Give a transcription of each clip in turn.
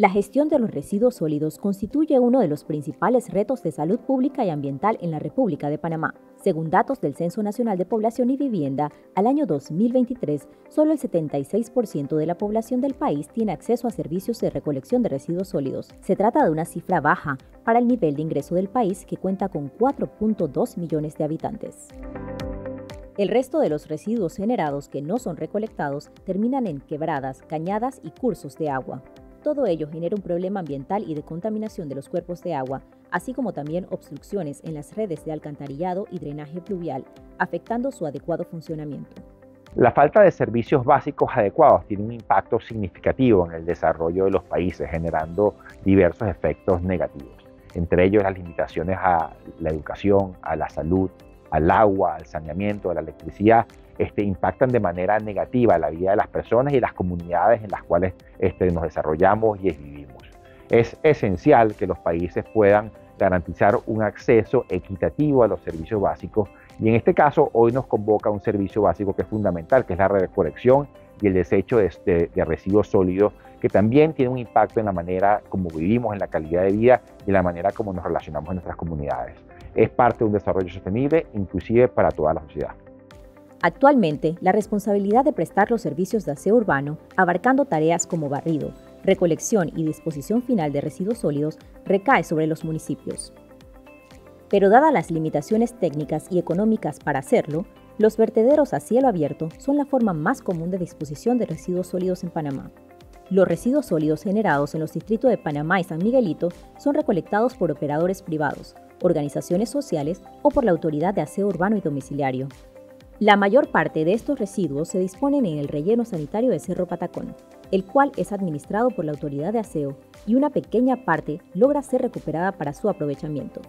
La gestión de los residuos sólidos constituye uno de los principales retos de salud pública y ambiental en la República de Panamá. Según datos del Censo Nacional de Población y Vivienda, al año 2023, solo el 76% de la población del país tiene acceso a servicios de recolección de residuos sólidos. Se trata de una cifra baja para el nivel de ingreso del país que cuenta con 4.2 millones de habitantes. El resto de los residuos generados que no son recolectados terminan en quebradas, cañadas y cursos de agua. Todo ello genera un problema ambiental y de contaminación de los cuerpos de agua, así como también obstrucciones en las redes de alcantarillado y drenaje pluvial, afectando su adecuado funcionamiento. La falta de servicios básicos adecuados tiene un impacto significativo en el desarrollo de los países, generando diversos efectos negativos, entre ellos las limitaciones a la educación, a la salud, al agua, al saneamiento, a la electricidad este, impactan de manera negativa la vida de las personas y las comunidades en las cuales este, nos desarrollamos y vivimos. Es esencial que los países puedan garantizar un acceso equitativo a los servicios básicos y en este caso hoy nos convoca un servicio básico que es fundamental, que es la recolección y el desecho de, de residuos sólidos, que también tiene un impacto en la manera como vivimos, en la calidad de vida y en la manera como nos relacionamos en nuestras comunidades. Es parte de un desarrollo sostenible, inclusive para toda la sociedad. Actualmente, la responsabilidad de prestar los servicios de aseo urbano, abarcando tareas como barrido, recolección y disposición final de residuos sólidos, recae sobre los municipios. Pero dadas las limitaciones técnicas y económicas para hacerlo, los vertederos a cielo abierto son la forma más común de disposición de residuos sólidos en Panamá. Los residuos sólidos generados en los distritos de Panamá y San Miguelito son recolectados por operadores privados, organizaciones sociales o por la Autoridad de Aseo Urbano y Domiciliario, la mayor parte de estos residuos se disponen en el relleno sanitario de Cerro Patacón, el cual es administrado por la autoridad de aseo y una pequeña parte logra ser recuperada para su aprovechamiento.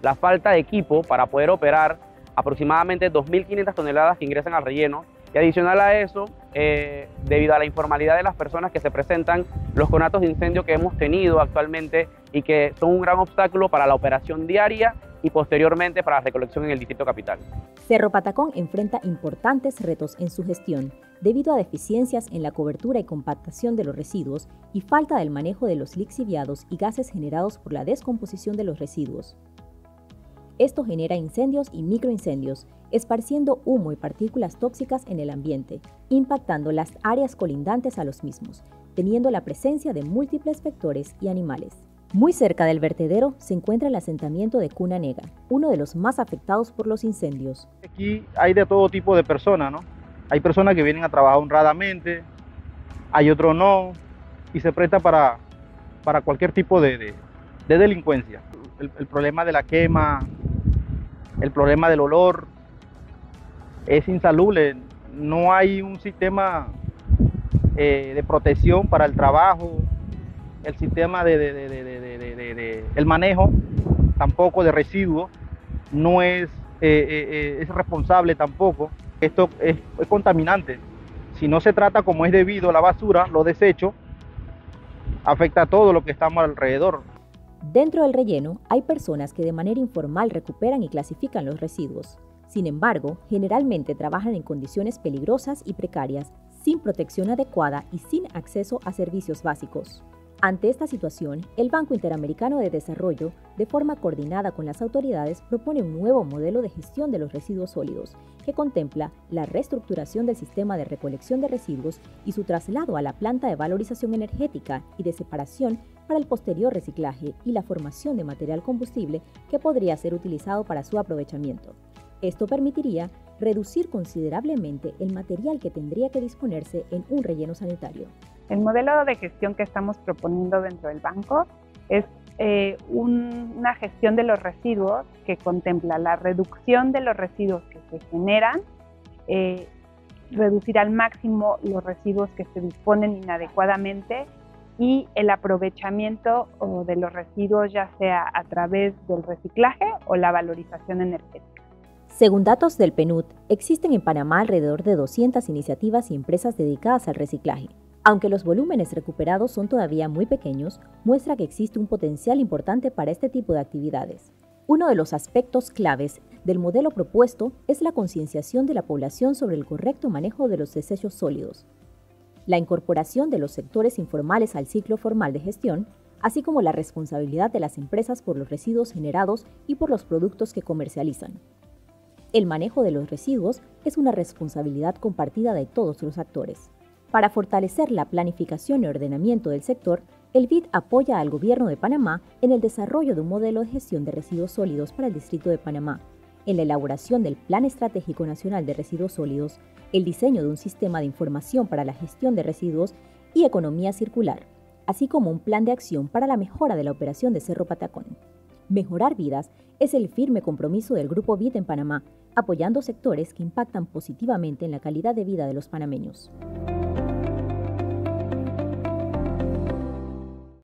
La falta de equipo para poder operar aproximadamente 2.500 toneladas que ingresan al relleno y adicional a eso, eh, debido a la informalidad de las personas que se presentan, los conatos de incendio que hemos tenido actualmente y que son un gran obstáculo para la operación diaria y posteriormente para la recolección en el Distrito Capital. Cerro Patacón enfrenta importantes retos en su gestión debido a deficiencias en la cobertura y compactación de los residuos y falta del manejo de los lixiviados y gases generados por la descomposición de los residuos. Esto genera incendios y microincendios, esparciendo humo y partículas tóxicas en el ambiente, impactando las áreas colindantes a los mismos, teniendo la presencia de múltiples vectores y animales. Muy cerca del vertedero se encuentra el asentamiento de Cuna Nega, uno de los más afectados por los incendios. Aquí hay de todo tipo de personas, ¿no? Hay personas que vienen a trabajar honradamente, hay otros no, y se presta para, para cualquier tipo de, delincuencia. El, problema de la quema, el problema del olor, es insalubre. No hay un sistema eh, de protección para el trabajo, el sistema de, el manejo tampoco de residuos no es, eh, eh, eh, es responsable tampoco. Esto es, es, contaminante. Si no se trata como es debido la basura, los desechos, afecta a todo lo que estamos alrededor. Dentro del relleno hay personas que de manera informal recuperan y clasifican los residuos. Sin embargo, generalmente trabajan en condiciones peligrosas y precarias, sin protección adecuada y sin acceso a servicios básicos. Ante esta situación, el Banco Interamericano de Desarrollo, de forma coordinada con las autoridades, propone un nuevo modelo de gestión de los residuos sólidos, que contempla la reestructuración del sistema de recolección de residuos y su traslado a la planta de valorización energética y de separación para el posterior reciclaje y la formación de material combustible que podría ser utilizado para su aprovechamiento. Esto permitiría reducir considerablemente el material que tendría que disponerse en un relleno sanitario. El modelo de gestión que estamos proponiendo dentro del banco es eh, una gestión de los residuos que contempla la reducción de los residuos que se generan, eh, reducir al máximo los residuos que se disponen inadecuadamente y el aprovechamiento de los residuos ya sea a través del reciclaje o la valorización energética. Según datos del PNUD, existen en Panamá alrededor de 200 iniciativas y empresas dedicadas al reciclaje, aunque los volúmenes recuperados son todavía muy pequeños, muestra que existe un potencial importante para este tipo de actividades. Uno de los aspectos claves del modelo propuesto es la concienciación de la población sobre el correcto manejo de los desechos sólidos. la incorporación de los sectores informales al ciclo formal de gestión, así como la responsabilidad de las empresas por los residuos generados y por los productos que comercializan. El manejo de los residuos es una responsabilidad compartida de todos los actores. Para fortalecer la planificación y ordenamiento del sector, el BID apoya al Gobierno de Panamá en el desarrollo de un modelo de gestión de residuos sólidos para el Distrito de Panamá, en la elaboración del Plan Estratégico Nacional de Residuos Sólidos, el diseño de un sistema de información para la gestión de residuos y economía circular, así como un plan de acción para la mejora de la operación de Cerro Patacón. Mejorar vidas es el firme compromiso del Grupo BID en Panamá, apoyando sectores que impactan positivamente en la calidad de vida de los panameños.